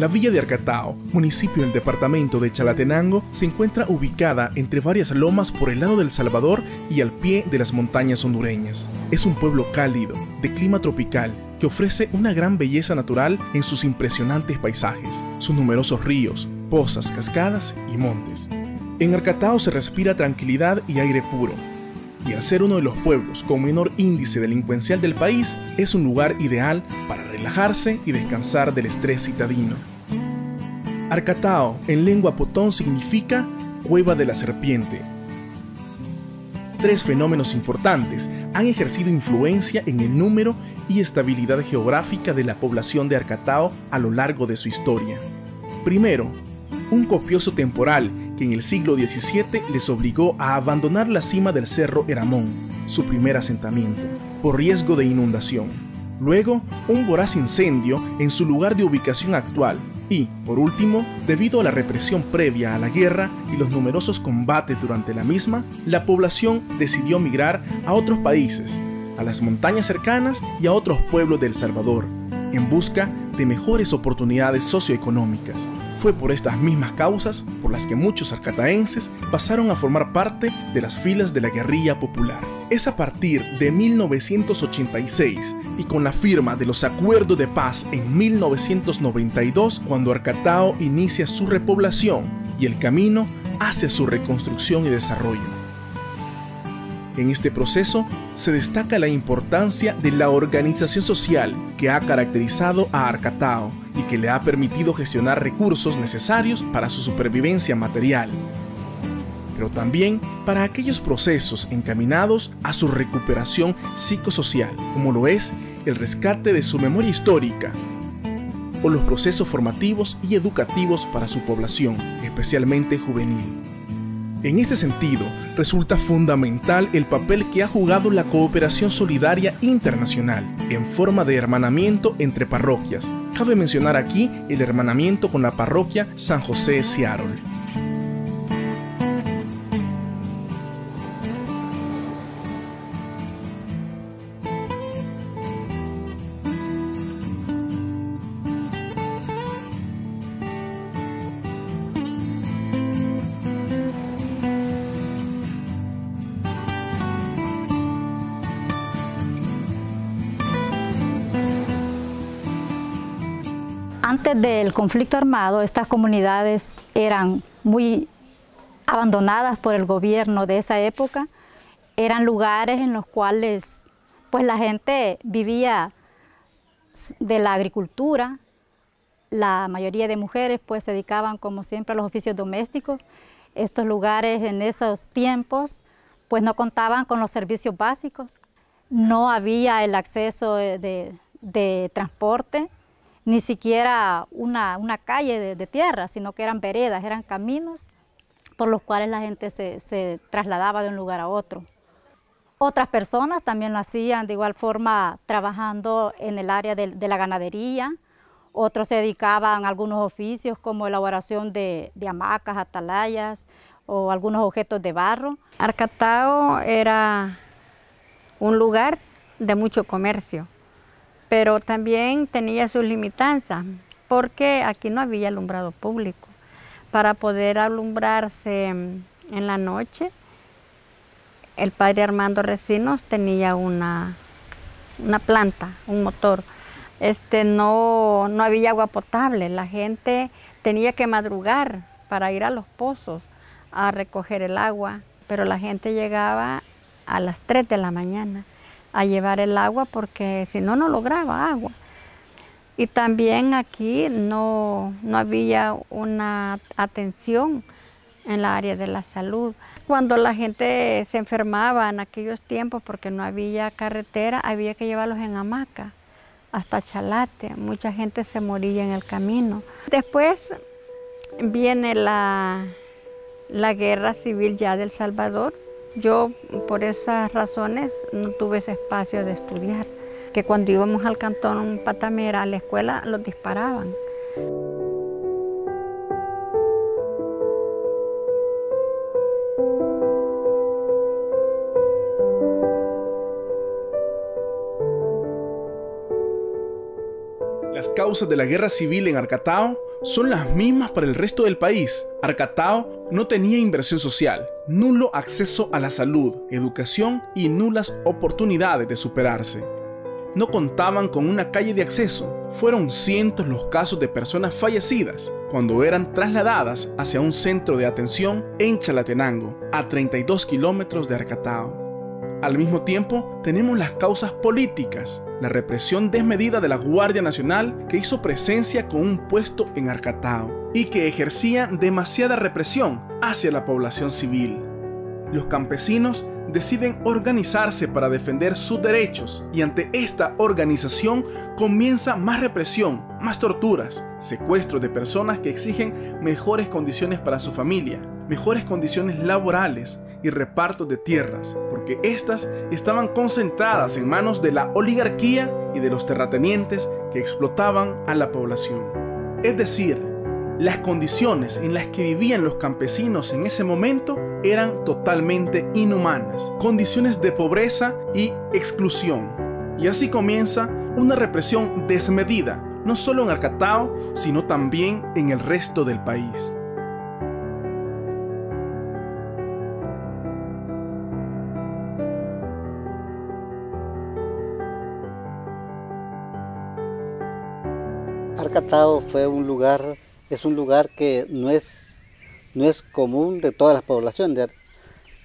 La villa de Arcatao, municipio del departamento de Chalatenango, se encuentra ubicada entre varias lomas por el lado del Salvador y al pie de las montañas hondureñas. Es un pueblo cálido, de clima tropical, que ofrece una gran belleza natural en sus impresionantes paisajes, sus numerosos ríos, pozas, cascadas y montes. En Arcatao se respira tranquilidad y aire puro, y al ser uno de los pueblos con menor índice delincuencial del país, es un lugar ideal para relajarse y descansar del estrés citadino. Arcatao, en lengua potón, significa cueva de la serpiente. Tres fenómenos importantes han ejercido influencia en el número y estabilidad geográfica de la población de Arcatao a lo largo de su historia. Primero, un copioso temporal que en el siglo XVII les obligó a abandonar la cima del cerro Eramón, su primer asentamiento, por riesgo de inundación. Luego, un voraz incendio en su lugar de ubicación actual. Y, por último, debido a la represión previa a la guerra y los numerosos combates durante la misma, la población decidió migrar a otros países, a las montañas cercanas y a otros pueblos de El Salvador, en busca de mejores oportunidades socioeconómicas. Fue por estas mismas causas por las que muchos arcataenses pasaron a formar parte de las filas de la guerrilla popular. Es a partir de 1986 y con la firma de los acuerdos de paz en 1992 cuando Arcatao inicia su repoblación y el camino hacia su reconstrucción y desarrollo. En este proceso se destaca la importancia de la organización social que ha caracterizado a Arcatao y que le ha permitido gestionar recursos necesarios para su supervivencia material, pero también para aquellos procesos encaminados a su recuperación psicosocial, como lo es el rescate de su memoria histórica o los procesos formativos y educativos para su población, especialmente juvenil. En este sentido, resulta fundamental el papel que ha jugado la cooperación solidaria internacional en forma de hermanamiento entre parroquias. Cabe mencionar aquí el hermanamiento con la parroquia San José Seattle. Antes del conflicto armado, estas comunidades eran muy abandonadas por el gobierno de esa época. Eran lugares en los cuales pues, la gente vivía de la agricultura. La mayoría de mujeres pues, se dedicaban, como siempre, a los oficios domésticos. Estos lugares en esos tiempos pues, no contaban con los servicios básicos. No había el acceso de, de transporte ni siquiera una, calle de, tierra, sino que eran veredas, eran caminos por los cuales la gente se, trasladaba de un lugar a otro. Otras personas también lo hacían de igual forma trabajando en el área de, la ganadería, otros se dedicaban a algunos oficios como elaboración de, de hamacas, atalayas o algunos objetos de barro. Arcatao era un lugar de mucho comercio pero también tenía sus limitanzas, porque aquí no había alumbrado público. Para poder alumbrarse en la noche, el padre Armando Recinos tenía una, una planta, un motor. Este, no, no había agua potable, la gente tenía que madrugar para ir a los pozos a recoger el agua, pero la gente llegaba a las 3 de la mañana a llevar el agua porque si no, no lograba agua. Y también aquí no, no había una atención en la área de la salud. Cuando la gente se enfermaba en aquellos tiempos porque no había carretera, había que llevarlos en hamaca hasta Chalate. Mucha gente se moría en el camino. Después viene la, la guerra civil ya del Salvador yo por esas razones no tuve ese espacio de estudiar, que cuando íbamos al cantón Patamera a la escuela los disparaban. Las causas de la guerra civil en Arcatao son las mismas para el resto del país. Arcatao no tenía inversión social, nulo acceso a la salud, educación y nulas oportunidades de superarse. No contaban con una calle de acceso. Fueron cientos los casos de personas fallecidas cuando eran trasladadas hacia un centro de atención en Chalatenango, a 32 kilómetros de Arcatao. Al mismo tiempo, tenemos las causas políticas, la represión desmedida de la Guardia Nacional que hizo presencia con un puesto en Arcatao y que ejercía demasiada represión hacia la población civil. Los campesinos deciden organizarse para defender sus derechos y ante esta organización comienza más represión, más torturas, secuestros de personas que exigen mejores condiciones para su familia, mejores condiciones laborales y repartos de tierras, porque éstas estaban concentradas en manos de la oligarquía y de los terratenientes que explotaban a la población. Es decir, las condiciones en las que vivían los campesinos en ese momento eran totalmente inhumanas, condiciones de pobreza y exclusión. Y así comienza una represión desmedida, no solo en Arcatao, sino también en el resto del país. Arcatao fue un lugar, es un lugar que no es, no es común de todas las poblaciones.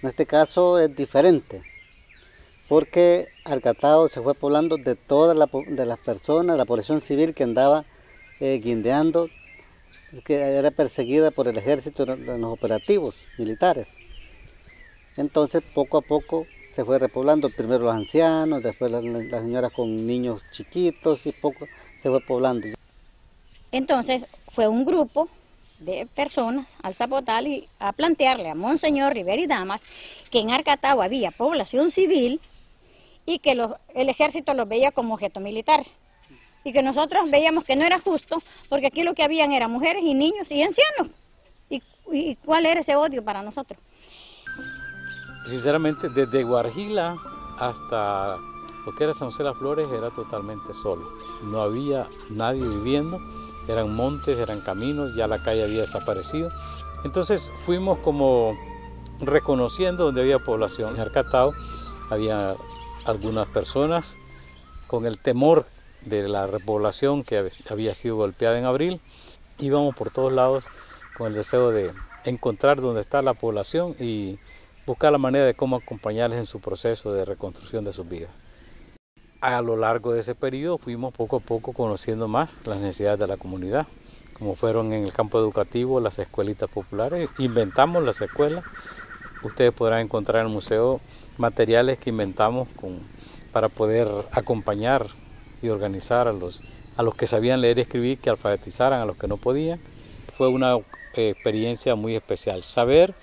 En este caso es diferente, porque Arcatao se fue poblando de todas de las personas, la población civil que andaba eh, guindeando, que era perseguida por el ejército en los operativos militares. Entonces poco a poco se fue repoblando, primero los ancianos, después las señoras con niños chiquitos y poco se fue poblando. Entonces fue un grupo de personas al Zapotal y a plantearle a Monseñor Rivera y Damas que en Arcatao había población civil y que el ejército los veía como objeto militar. Y que nosotros veíamos que no era justo, porque aquí lo que habían eran mujeres y niños y ancianos. ¿Y, cuál era ese odio para nosotros? Sinceramente, desde Guarjila hasta lo que era San José Flores era totalmente solo. No había nadie viviendo eran montes, eran caminos, ya la calle había desaparecido. Entonces fuimos como reconociendo donde había población. En Arcatao había algunas personas con el temor de la repoblación que había sido golpeada en abril. Íbamos por todos lados con el deseo de encontrar dónde está la población y buscar la manera de cómo acompañarles en su proceso de reconstrucción de sus vidas a lo largo de ese periodo fuimos poco a poco conociendo más las necesidades de la comunidad, como fueron en el campo educativo las escuelitas populares. Inventamos las escuelas. Ustedes podrán encontrar en el museo materiales que inventamos para poder acompañar y organizar a los, a los que sabían leer y escribir, que alfabetizaran a los que no podían. Fue una eh, experiencia muy especial. Saber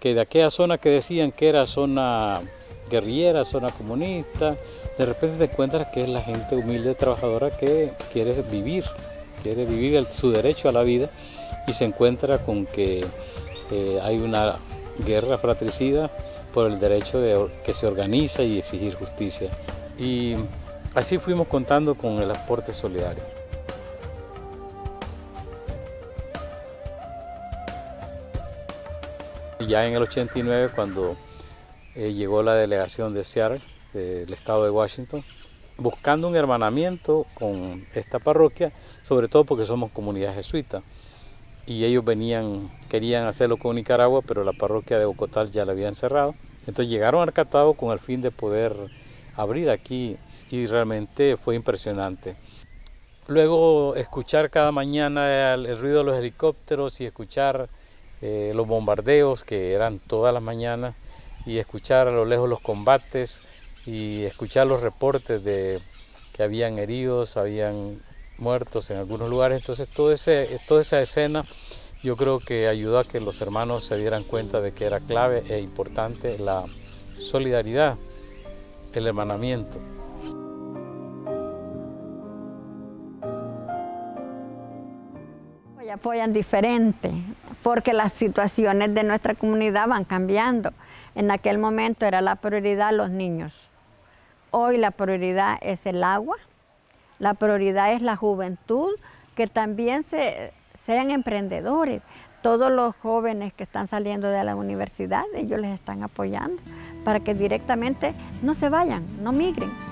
que de aquella zona que decían que era zona guerrillera, zona comunista, de repente te encuentras que es la gente humilde, trabajadora que quiere vivir, quiere vivir su derecho a la vida y se encuentra con que eh, hay una guerra fratricida por el derecho de que se organiza y exigir justicia. Y así fuimos contando con el aporte solidario. Ya en el 89, cuando eh, llegó la delegación de Seattle, del estado de Washington, buscando un hermanamiento con esta parroquia, sobre todo porque somos comunidad jesuita. Y ellos venían, querían hacerlo con Nicaragua, pero la parroquia de Ocotal ya la habían cerrado. Entonces llegaron a Arcatao con el fin de poder abrir aquí y realmente fue impresionante. Luego escuchar cada mañana el, ruido de los helicópteros y escuchar eh, los bombardeos que eran todas las mañanas y escuchar a lo lejos los combates, y escuchar los reportes de que habían heridos, habían muertos en algunos lugares. Entonces todo ese, toda esa escena yo creo que ayudó a que los hermanos se dieran cuenta de que era clave e importante la solidaridad, el hermanamiento. apoyan diferente, porque las situaciones de nuestra comunidad van cambiando. En aquel momento era la prioridad los niños. Hoy la prioridad es el agua, la prioridad es la juventud, que también se, sean emprendedores. Todos los jóvenes que están saliendo de la universidad, ellos les están apoyando para que directamente no se vayan, no migren.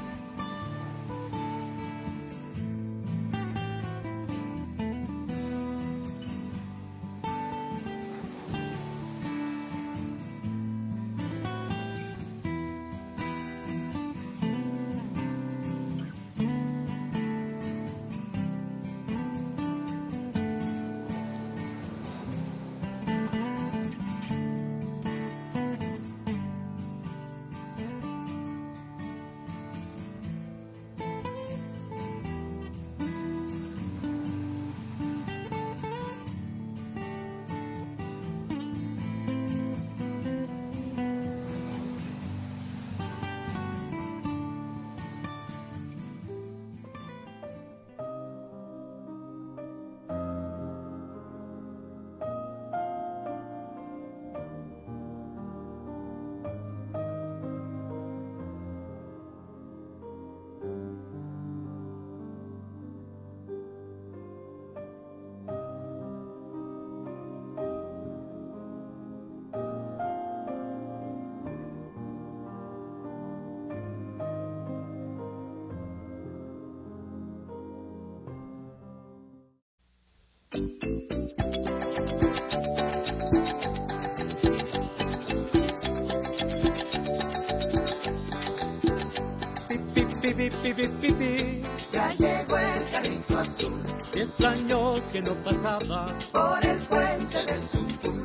Ya llegó el carrito azul. Diez años que no pasaba por el puente del Zumpul.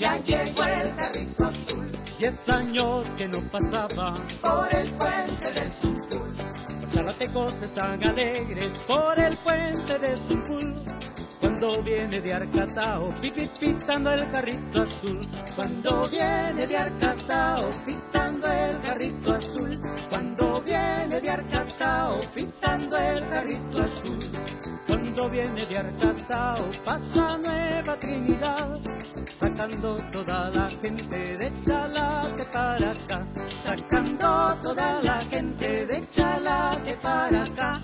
Ya llegó el carrito azul. Diez años que no pasaba por el puente del Zumpul. Zaratecos están alegres por el puente del Zumpul. Cuando viene de Arcatao, pitando el carrito azul. Cuando viene de Arcatao, pitando el carrito azul. Cuando viene de Arcatao, pitando el carrito azul. Cuando viene de Arcatao, pasa Nueva Trinidad. Sacando toda la gente de Chalate para acá. Sacando toda la gente de Chalate para acá.